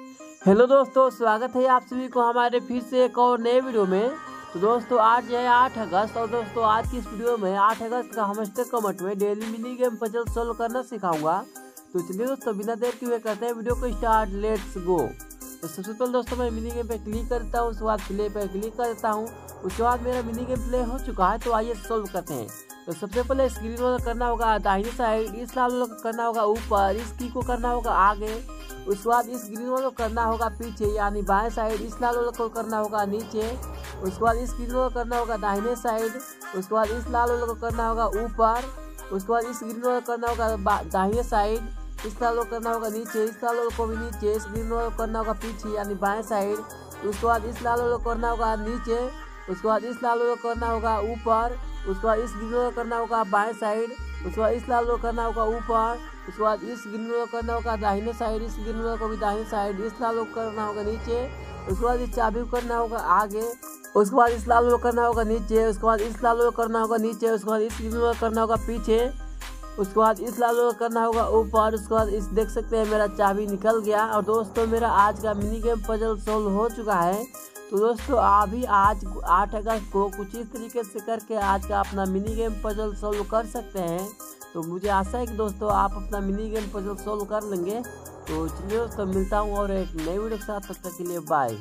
Hello दोस्तों, स्वागत है आप सभी को हमारे फिर से एक और नए वीडियो में। तो दोस्तों, आज है आठ अगस्त और दोस्तों, आज की इस वीडियो में आठ अगस्त का हमस्टर कमट में daily mini game puzzle solve करना सिखाऊँगा। तो चलिए दोस्तों, बिना देर के हुए करते हैं वीडियो को स्टार्ट लेट्स गो तो सबसे पहले दोस्तों, मैं मिनी गेम पे क्लिक करता हूँ, उसके बाद प्ले पे क्लिक करता हूँ, उसके बाद मेरा मिनी गेम प्ले हो चुका है तो आइए सोल्व करते हैं। तो सबसे पहले स्क्रीन वाला करना होगा, दाहिने साइड इस लाल करना होगा, ऊपर, इस की को करना होगा, आगे। उसके बाद इस ग्रीन वाला को करना होगा, पीछे, यानी बाएँ साइड इस लाल वाला को करना होगा, नीचे। उसके बाद इस ग्रीन वाला करना होगा, दाहिने साइड उसके बाद इस लाल वाला को करना होगा, ऊपर। उसके बाद इस ग्रीन वाला करना होगा दाहिने साइड इस लाल वाला करना होगा, नीचे। इस लाल वाला को भी नीचे। इस ग्रीन वाला करना होगा, पीछे, यानी बाएँ साइड उसके बाद इस लाल वाला करना होगा, नीचे। उसके बाद इस लाल वाला करना होगा ऊपर उसके बाद इस ग्रीन वाला करना होगा बाएँ साइड उसके बाद इस लाल वाला करना होगा ऊपर उसके बाद इस ग्रीन वाला करना होगा दाहिने साइड इस ग्रीन को भी दाहिने साइड इस लाल वाला करना होगा नीचे उसके बाद इस चाबी को करना होगा आगे उसके बाद इस लाल वाला करना होगा नीचे उसके बाद इस लाल वाला करना होगा नीचे उसके बाद इस ग्रीन वाला करना होगा पीछे उसके बाद इस लाल वाला करना होगा ऊपर उसके बाद इस देख सकते हैं मेरा चाबी निकल गया और दोस्तों मेरा आज का मिनी गेम पजल सोल्व हो चुका है तो दोस्तों अभी आज आठ अगस्त को कुछ इस तरीके से करके आज का अपना मिनी गेम पजल सॉल्व कर सकते हैं। तो मुझे आशा है कि दोस्तों, आप अपना मिनी गेम पजल सॉल्व कर लेंगे। तो चलिए दोस्तों, मिलता हूँ और एक नई वीडियो के साथ, तब तक के लिए बाय